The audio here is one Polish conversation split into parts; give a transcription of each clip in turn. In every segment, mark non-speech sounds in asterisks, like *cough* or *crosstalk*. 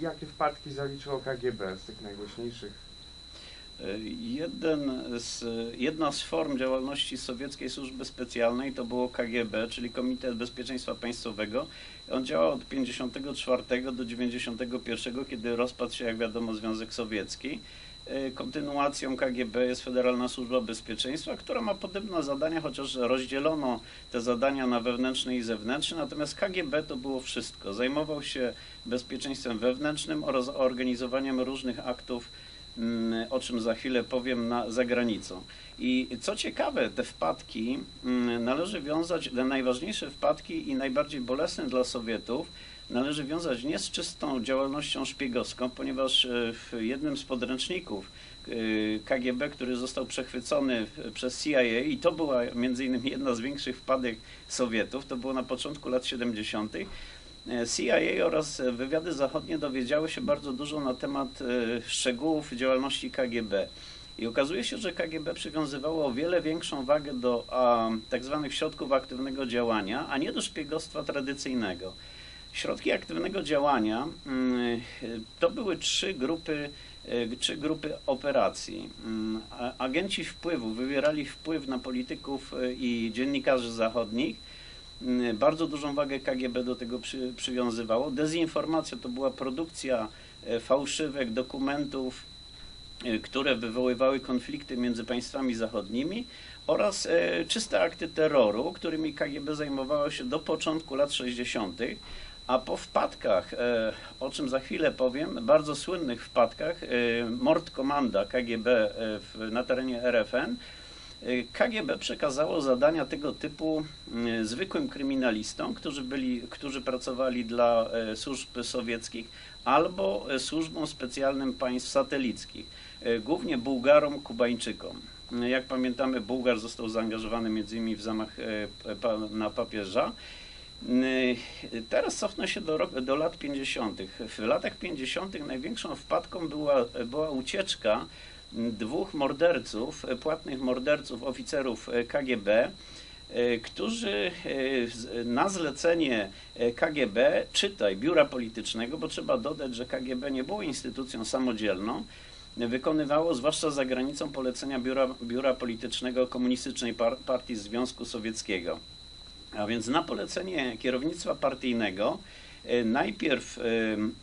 Jakie wpadki zaliczyło KGB z tych najgłośniejszych? Jeden z, jedna z form działalności sowieckiej służby specjalnej to było KGB, czyli Komitet Bezpieczeństwa Państwowego. On działał od 1954 do 1991, kiedy rozpadł się, jak wiadomo, Związek Sowiecki. E, Kontynuacją KGB jest Federalna Służba Bezpieczeństwa, która ma podobne zadania, chociaż rozdzielono te zadania na wewnętrzne i zewnętrzne. Natomiast KGB to było wszystko. Zajmował się bezpieczeństwem wewnętrznym oraz organizowaniem różnych aktów Mm, o czym za chwilę powiem, na, za granicą. I co ciekawe, te wpadki mm, należy wiązać, te najważniejsze wpadki i najbardziej bolesne dla Sowietów, należy wiązać nie z czystą działalnością szpiegowską, ponieważ e, w jednym z podręczników e, KGB, który został przechwycony przez CIA i to była między innymi jedna z większych wpadek Sowietów, to było na początku lat 70., CIA oraz wywiady zachodnie dowiedziały się bardzo dużo na temat e, szczegółów działalności KGB. I okazuje się, że KGB przywiązywało o wiele większą wagę do a, tak środków aktywnego działania, a nie do szpiegostwa tradycyjnego. Środki aktywnego działania mm, to były trzy grupy, e, trzy grupy operacji. Mm, agenci wpływu wywierali wpływ na polityków e, i dziennikarzy zachodnich, Mm, bardzo dużą wagę KGB do tego przy, przywiązywało. Dezinformacja to była produkcja e, fałszywych dokumentów, e, które wywoływały konflikty między państwami zachodnimi oraz e, czyste akty terroru, którymi KGB zajmowało się do początku lat 60., a po wpadkach, o czym za chwilę powiem, bardzo słynnych wpadkach, Mordkomanda KGB na terenie RFN, KGB przekazało zadania tego typu e, zwykłym kryminalistom, którzy, byli, którzy pracowali dla e, służb sowieckich albo e, służbom specjalnym państw satelickich, głównie Bułgarom, Kubańczykom. Jak pamiętamy, Bułgar został zaangażowany między innymi w zamach na papieża. Teraz cofnę się do, do lat 50. W latach 50. największą wpadką była, była ucieczka dwóch morderców, płatnych morderców, oficerów KGB, e, którzy e, na zlecenie KGB, czytaj biura politycznego, bo trzeba dodać, że KGB nie było instytucją samodzielną, wykonywało, zwłaszcza za granicą, polecenia biura, biura politycznego Komunistycznej Partii Związku Sowieckiego. A więc na polecenie kierownictwa partyjnego e, najpierw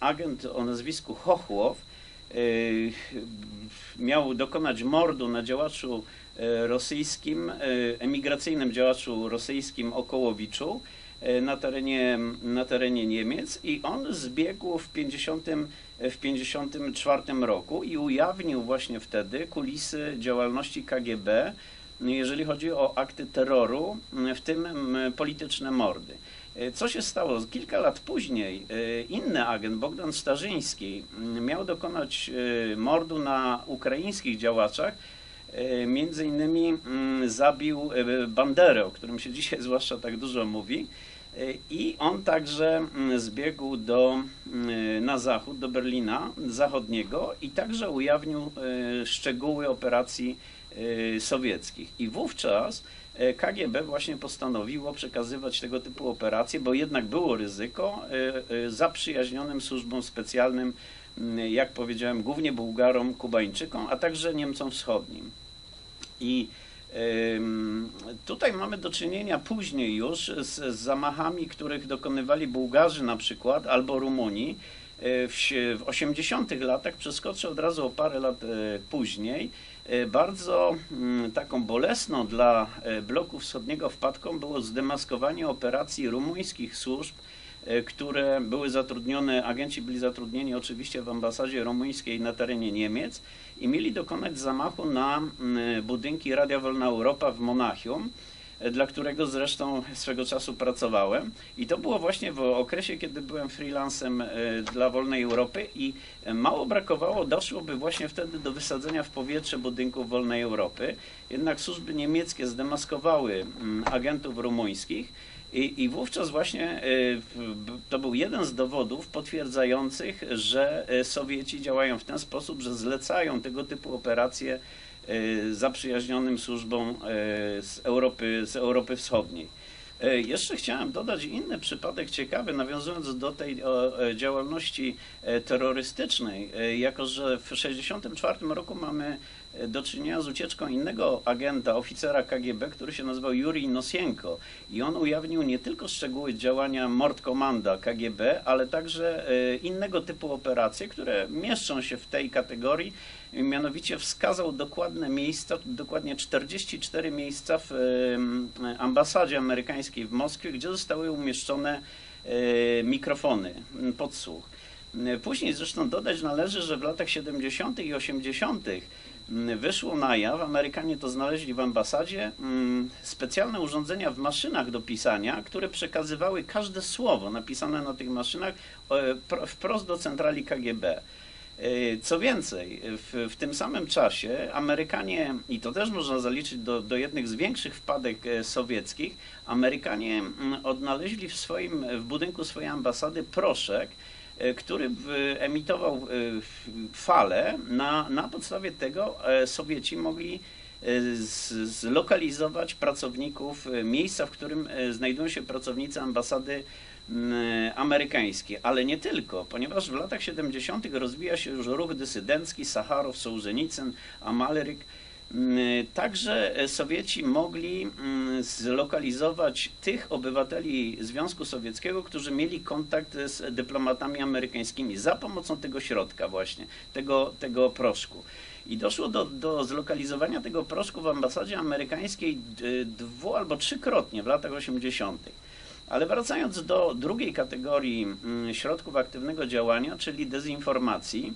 agent o nazwisku Chochłow Y, miał dokonać mordu na działaczu rosyjskim, emigracyjnym działaczu rosyjskim Okołowiczu na terenie, na terenie Niemiec i on zbiegł w 50, w 54 roku i ujawnił właśnie wtedy kulisy działalności KGB, jeżeli chodzi o akty terroru, w tym polityczne mordy. E, co się stało? Kilka lat później e, inny agent, Bogdan Starzyński, miał dokonać e, mordu na ukraińskich działaczach. Między innymi zabił Banderę, o którym się *laughs* dzisiaj zwłaszcza tak dużo mówi. I on także zbiegł do, na zachód, do Berlina zachodniego i także ujawnił szczegóły operacji sowieckich. I wówczas E, KGB właśnie postanowiło przekazywać tego typu operacje, bo jednak było ryzyko e, zaprzyjaźnionym służbom specjalnym, jak powiedziałem, głównie Bułgarom, Kubańczykom, a także Niemcom Wschodnim. I Tutaj mamy do czynienia później już z, zamachami, których dokonywali Bułgarzy na przykład, albo Rumuni. W, w 80 latach, przeskoczę od razu o parę lat później, bardzo mm, taką bolesną dla e, bloku wschodniego wpadką było zdemaskowanie operacji rumuńskich służb, e, które były zatrudnione, agenci byli zatrudnieni oczywiście w ambasadzie rumuńskiej na terenie Niemiec i mieli dokonać zamachu na mm, budynki Radia Wolna Europa w Monachium dla którego zresztą swego czasu pracowałem. I to było właśnie w okresie, kiedy byłem freelancem e, dla Wolnej Europy i mało brakowało, doszłoby właśnie wtedy do wysadzenia w powietrze budynków Wolnej Europy. Jednak służby niemieckie zdemaskowały mm, agentów rumuńskich i, I, wówczas właśnie e, to był jeden z dowodów potwierdzających, że e, Sowieci działają w ten sposób, że zlecają tego typu operacje E, zaprzyjaźnionym służbom e, z Europy, z Europy Wschodniej. E, Jeszcze chciałem dodać inny przypadek ciekawy, nawiązując do tej e, działalności e, terrorystycznej, e, jako że w 1964 roku mamy e, do czynienia z ucieczką innego agenta, oficera KGB, który się nazywał Jurij Nosienko i on ujawnił nie tylko szczegóły działania Mordkomanda KGB, ale także e, innego typu operacje, które mieszczą się w tej kategorii, mianowicie wskazał dokładne miejsca, dokładnie 44 miejsca w ambasadzie amerykańskiej w Moskwie, gdzie zostały umieszczone e, mikrofony, podsłuch. Później zresztą dodać należy, że w latach 70. i 80. m, wyszło na jaw, Amerykanie to znaleźli w ambasadzie, specjalne urządzenia w maszynach do pisania, które przekazywały każde słowo napisane na tych maszynach e, pro- wprost do centrali KGB. E, Co więcej, w, w tym samym czasie Amerykanie, i to też można zaliczyć do, do jednych z większych wpadek e, sowieckich, Amerykanie mm, odnaleźli w swoim, w budynku swojej ambasady proszek, e, który emitował fale. Na, na podstawie tego Sowieci mogli zlokalizować pracowników e, miejsca, w którym e, znajdują się pracownicy ambasady m, amerykańskie, ale nie tylko, ponieważ w latach 70. rozwija się już ruch dysydencki, Sacharow, Sołżenicyn, Amalryk. M, Także e, Sowieci mogli zlokalizować tych obywateli Związku Sowieckiego, którzy mieli kontakt z dyplomatami amerykańskimi za pomocą tego środka właśnie, tego, tego proszku. I doszło do, do zlokalizowania tego proszku w ambasadzie amerykańskiej dwu albo trzykrotnie w latach 80. Ale wracając do drugiej kategorii mm, środków aktywnego działania, czyli dezinformacji,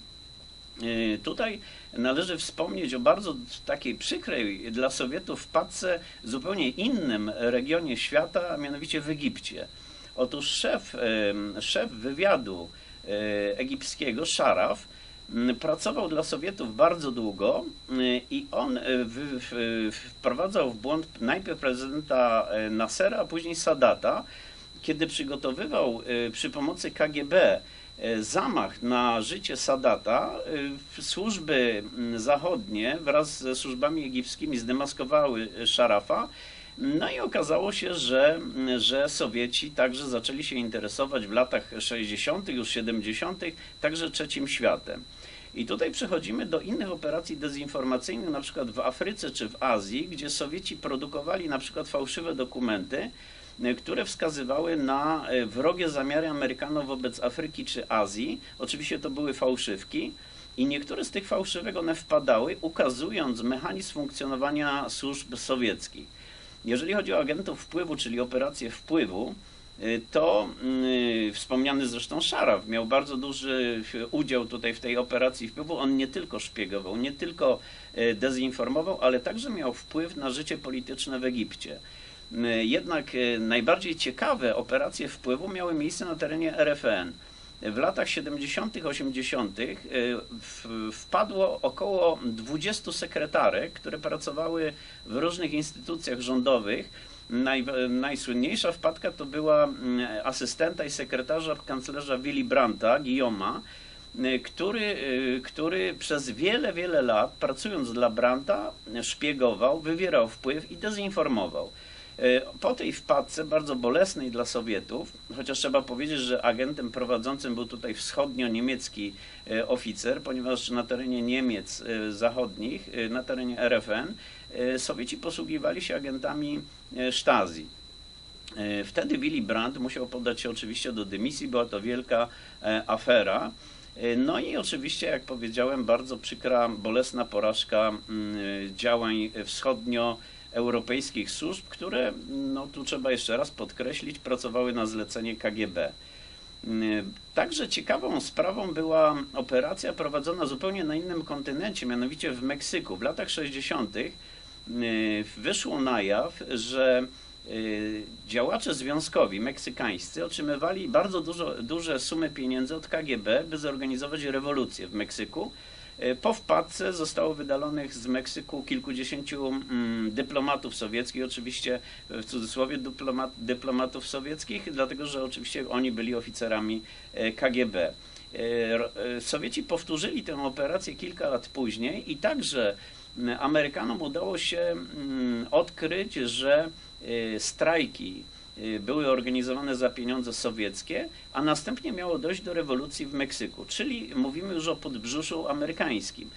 y, tutaj należy wspomnieć o bardzo takiej przykrej dla Sowietów wpadce w zupełnie innym regionie świata, a mianowicie w Egipcie. Otóż szef, szef wywiadu e, egipskiego, Szaraf, pracował dla Sowietów bardzo długo y, i on w- wprowadzał w błąd najpierw prezydenta e, Nassera, a później Sadata, kiedy przygotowywał y, przy pomocy KGB e, zamach na życie Sadata, służby mm, zachodnie wraz ze służbami egipskimi zdemaskowały Szarafa. No i okazało się, że, że Sowieci także zaczęli się interesować w latach 60., już 70., także trzecim światem. I tutaj przechodzimy do innych operacji dezinformacyjnych, na przykład w Afryce czy w Azji, gdzie Sowieci produkowali na przykład fałszywe dokumenty, które wskazywały na e, wrogie zamiary Amerykanów wobec Afryki czy Azji. Oczywiście to były fałszywki. I niektóre z tych fałszywek one wpadały, ukazując mechanizm funkcjonowania służb sowieckich. Jeżeli chodzi o agentów wpływu, czyli operację wpływu, y, to y, wspomniany zresztą Szaraf miał bardzo duży y, udział tutaj w tej operacji wpływu. On nie tylko szpiegował, nie tylko dezinformował, ale także miał wpływ na życie polityczne w Egipcie. Jednak najbardziej ciekawe operacje wpływu miały miejsce na terenie RFN. W latach 70., 80. y, wpadło około 20 sekretarek, które pracowały w różnych instytucjach rządowych. Naj, najsłynniejsza wpadka to była mm, asystenta i sekretarza kanclerza Willy Brandta, Guillaume'a, y, który, y, który przez wiele, wiele lat, pracując dla Brandta, szpiegował, wywierał wpływ i dezinformował. E, Po tej wpadce, bardzo bolesnej dla Sowietów, chociaż trzeba powiedzieć, że agentem prowadzącym był tutaj wschodnio-niemiecki e, oficer, ponieważ na terenie Niemiec e, zachodnich, na terenie RFN, Sowieci posługiwali się agentami Stasi. Wtedy Willy Brandt musiał poddać się oczywiście do dymisji, była to wielka afera. No i oczywiście, jak powiedziałem, bardzo przykra, bolesna porażka mm, działań wschodnioeuropejskich służb, które, no tu trzeba jeszcze raz podkreślić, pracowały na zlecenie KGB. Mm, Także ciekawą sprawą była operacja prowadzona zupełnie na innym kontynencie, mianowicie w Meksyku. W latach 60. y, wyszło na jaw, że y, działacze związkowi meksykańscy otrzymywali bardzo dużo, duże sumy pieniędzy od KGB, by zorganizować rewolucję w Meksyku. Y, Po wpadce zostało wydalonych z Meksyku kilkudziesięciu mm, dyplomatów sowieckich, oczywiście w cudzysłowie dyplomat, dyplomatów sowieckich, dlatego że oczywiście oni byli oficerami e, KGB. E, e, Sowieci powtórzyli tę operację kilka lat później i także m, Amerykanom udało się mm, odkryć, że e, strajki były organizowane za pieniądze sowieckie, a następnie miało dojść do rewolucji w Meksyku, czyli mówimy już o podbrzuszu amerykańskim.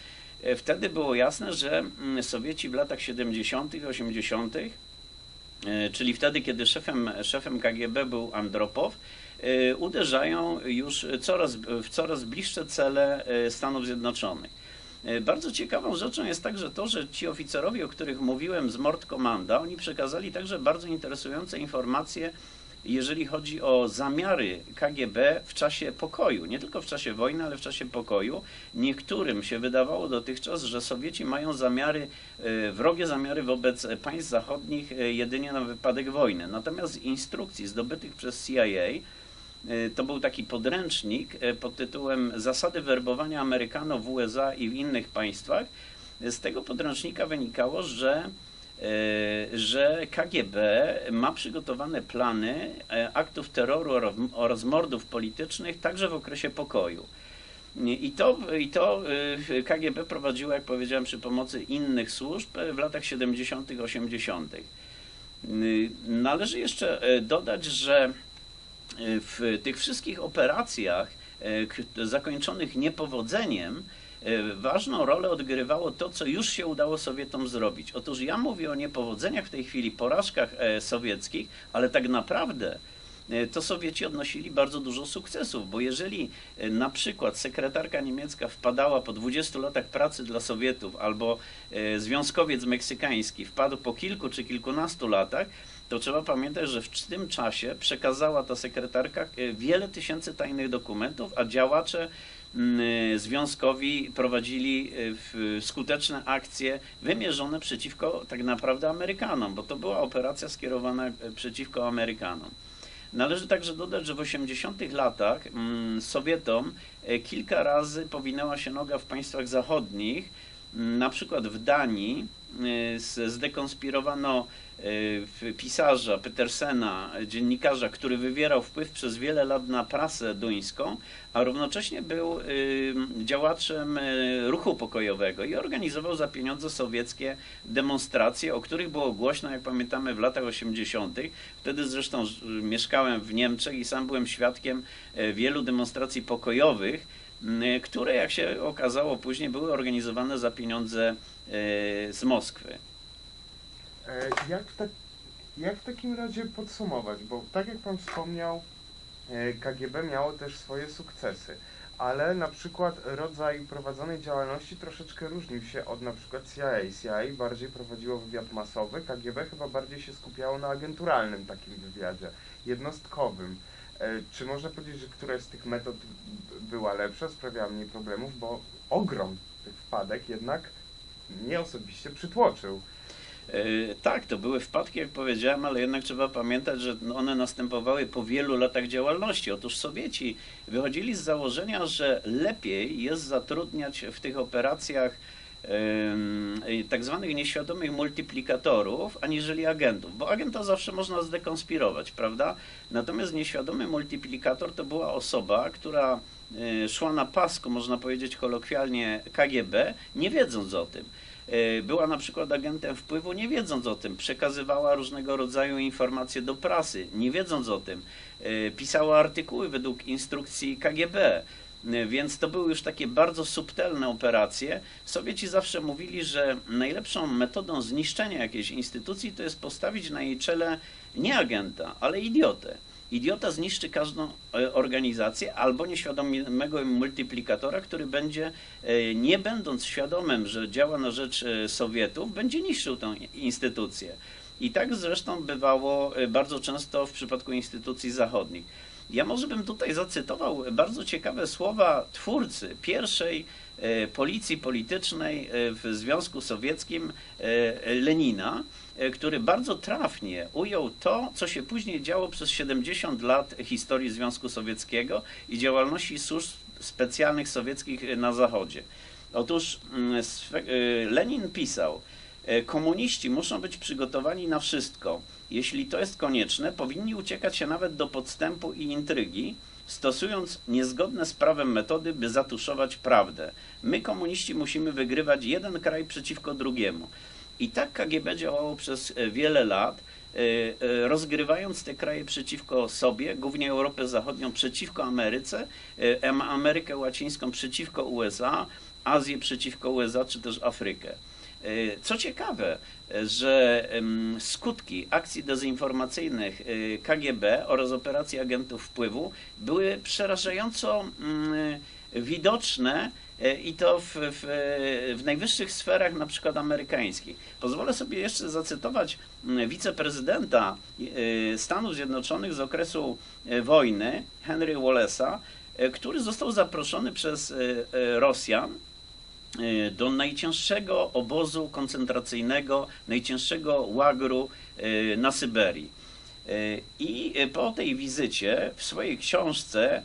E, Wtedy było jasne, że mm, Sowieci w latach 70., 80., e, czyli wtedy, kiedy szefem, szefem KGB był Andropow, e, uderzają już coraz, w coraz bliższe cele Stanów Zjednoczonych. E, Bardzo ciekawą rzeczą jest także to, że ci oficerowie, o których mówiłem z Mord Commanda, oni przekazali także bardzo interesujące informacje, jeżeli chodzi o zamiary KGB w czasie pokoju. Nie tylko w czasie wojny, ale w czasie pokoju. Niektórym się wydawało dotychczas, że Sowieci mają zamiary, e, wrogie zamiary wobec państw zachodnich e, jedynie na wypadek wojny. Natomiast z instrukcji zdobytych przez CIA to był taki podręcznik e, pod tytułem Zasady werbowania Amerykanów w USA i w innych państwach. Z tego podręcznika wynikało, że, e, że KGB ma przygotowane plany e, aktów terroru oraz- mordów politycznych także w okresie pokoju. I to, I to KGB prowadziło, jak powiedziałem, przy pomocy innych służb e, w latach 70., 80. Y, Należy jeszcze e, dodać, że w tych wszystkich operacjach e, zakończonych niepowodzeniem e, ważną rolę odgrywało to, co już się udało Sowietom zrobić. Otóż ja mówię o niepowodzeniach w tej chwili, porażkach e, sowieckich, ale tak naprawdę e, to Sowieci odnosili bardzo dużo sukcesów, bo jeżeli e, na przykład sekretarka niemiecka wpadała po 20 latach pracy dla Sowietów albo e, związkowiec meksykański wpadł po kilku czy kilkunastu latach, to trzeba pamiętać, że w tym czasie przekazała ta sekretarka e, wiele tysięcy tajnych dokumentów, a działacze mm, związkowi prowadzili e, skuteczne akcje wymierzone przeciwko tak naprawdę Amerykanom, bo to była operacja skierowana e, przeciwko Amerykanom. Należy także dodać, że w 80 latach mm, Sowietom e, kilka razy powinęła się noga w państwach zachodnich, Mm, na przykład w Danii e, zdekonspirowano e, pisarza Petersena, dziennikarza, który wywierał wpływ przez wiele lat na prasę duńską, a równocześnie był działaczem e, ruchu pokojowego i organizował za pieniądze sowieckie demonstracje, o których było głośno, jak pamiętamy, w latach 80. Wtedy zresztą mieszkałem w Niemczech i sam byłem świadkiem e, wielu demonstracji pokojowych, które, jak się okazało później, były organizowane za pieniądze e, z Moskwy. E, Jak w, jak w takim razie podsumować? Bo tak jak Pan wspomniał, e, KGB miało też swoje sukcesy, ale na przykład rodzaj prowadzonej działalności troszeczkę różnił się od na przykład CIA. CIA bardziej prowadziło wywiad masowy, KGB chyba bardziej się skupiało na agenturalnym takim wywiadzie, jednostkowym. E, Czy można powiedzieć, że któraś z tych metod była lepsza, sprawiała mniej problemów, bo ogrom tych wpadek jednak mnie osobiście przytłoczył. E, Tak, to były wpadki, jak powiedziałem, ale jednak trzeba pamiętać, że one następowały po wielu latach działalności. Otóż Sowieci wychodzili z założenia, że lepiej jest zatrudniać w tych operacjach tak zwanych nieświadomych multiplikatorów, aniżeli agentów, bo agenta zawsze można zdekonspirować, prawda? Natomiast nieświadomy multiplikator to była osoba, która e, szła na pasku, można powiedzieć kolokwialnie, KGB, nie wiedząc o tym. E, Była na przykład agentem wpływu, nie wiedząc o tym. Przekazywała różnego rodzaju informacje do prasy, nie wiedząc o tym. E, Pisała artykuły według instrukcji KGB. E, Więc to były już takie bardzo subtelne operacje. Sowieci zawsze mówili, że najlepszą metodą zniszczenia jakiejś instytucji to jest postawić na jej czele nie agenta, ale idiotę. Idiota zniszczy każdą e, organizację albo nieświadomego multiplikatora, który będzie, e, nie będąc świadomym, że działa na rzecz e, Sowietów, będzie niszczył tę instytucję. I tak zresztą bywało bardzo często w przypadku instytucji zachodnich. Ja może bym tutaj zacytował bardzo ciekawe słowa twórcy pierwszej policji politycznej w Związku Sowieckim Lenina, który bardzo trafnie ujął to, co się później działo przez 70 lat historii Związku Sowieckiego i działalności służb specjalnych sowieckich e, na Zachodzie. Otóż mm, e, Lenin pisał, e, komuniści muszą być przygotowani na wszystko. Jeśli to jest konieczne, powinni uciekać się nawet do podstępu i intrygi, stosując niezgodne z prawem metody, by zatuszować prawdę. My, komuniści, musimy wygrywać jeden kraj przeciwko drugiemu. I tak KGB działało przez e, wiele lat. e, rozgrywając te kraje przeciwko sobie, głównie Europę Zachodnią przeciwko Ameryce, e, Am- Amerykę Łacińską przeciwko USA, Azję przeciwko USA czy też Afrykę. E, Co ciekawe, e, że skutki akcji dezinformacyjnych e, KGB oraz operacji agentów wpływu były przerażająco mm, widoczne e, i to w, w, w najwyższych sferach, na przykład amerykańskich. Pozwolę sobie jeszcze zacytować mm, wiceprezydenta e, Stanów Zjednoczonych z okresu e, wojny, Henry Wallace'a, e, który został zaproszony przez e, e, Rosjan e, do najcięższego obozu koncentracyjnego, najcięższego łagru e, na Syberii. E, I e, po tej wizycie w swojej książce e,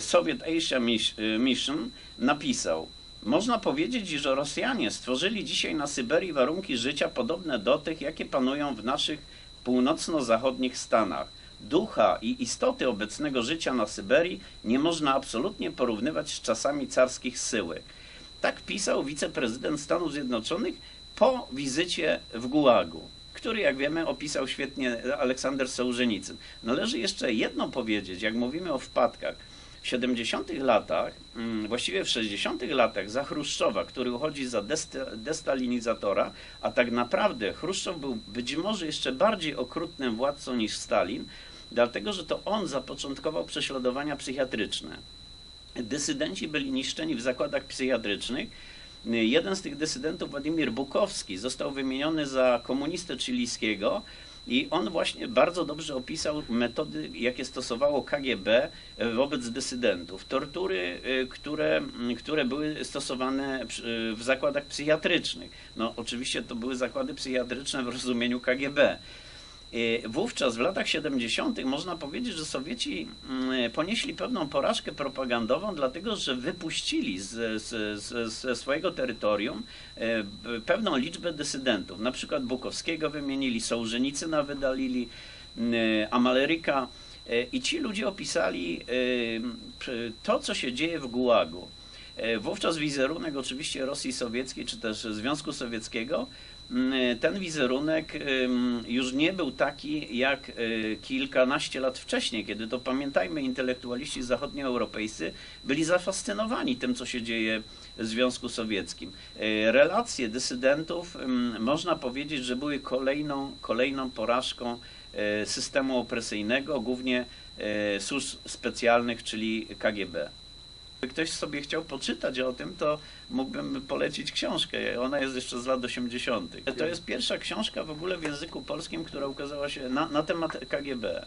Soviet Asia e, Mission napisał można powiedzieć, że Rosjanie stworzyli dzisiaj na Syberii warunki życia podobne do tych, jakie panują w naszych północno-zachodnich Stanach. Ducha i istoty obecnego życia na Syberii nie można absolutnie porównywać z czasami carskich syłek. Tak pisał wiceprezydent Stanów Zjednoczonych po wizycie w Gułagu, który, jak wiemy, opisał świetnie Aleksander Sołżenicyn. Należy jeszcze jedno powiedzieć, jak mówimy o wpadkach. W 70 latach, mm, właściwie w 60 latach za Chruszczowa, który uchodzi za dest- destalinizatora, a tak naprawdę Chruszczow był być może jeszcze bardziej okrutnym władcą niż Stalin, dlatego że to on zapoczątkował prześladowania psychiatryczne dysydenci byli niszczeni w zakładach psychiatrycznych. Jeden z tych dysydentów, Władimir Bukowski, został wymieniony za komunistę chilijskiego i on właśnie bardzo dobrze opisał metody, jakie stosowało KGB wobec dysydentów. Tortury, y, które, które były stosowane przy- w zakładach psychiatrycznych. No oczywiście to były zakłady psychiatryczne w rozumieniu KGB. E, Wówczas w latach 70. można powiedzieć, że Sowieci mm, ponieśli pewną porażkę propagandową, dlatego że wypuścili z, ze swojego terytorium e, pewną liczbę dysydentów. Na przykład Bukowskiego wymienili, Sołżenicyna wydalili, Amaleryka e, i ci ludzie opisali e, to, co się dzieje w Gułagu. Wówczas wizerunek oczywiście Rosji Sowieckiej czy też Związku Sowieckiego ten wizerunek ym, już nie był taki jak y, kilkanaście lat wcześniej, kiedy to pamiętajmy, intelektualiści zachodnioeuropejscy byli zafascynowani tym, co się dzieje w Związku Sowieckim. Y, Relacje dysydentów można powiedzieć, że były kolejną, kolejną porażką y, systemu opresyjnego, głównie y, służb specjalnych, czyli KGB. Ktoś sobie chciał poczytać o tym, to mógłbym polecić książkę. Ona jest jeszcze z lat 80. To jest pierwsza książka w ogóle w języku polskim, która ukazała się na, na temat KGB.